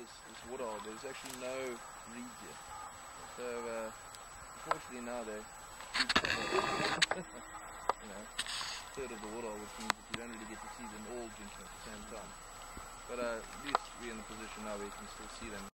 this, this woodall, there's actually no reeds here, So, uh, unfortunately now they're you know, third of the woodall, which means that you don't really get to see them all drinking at the same time. But uh, at least we're in a position now where you can still see them.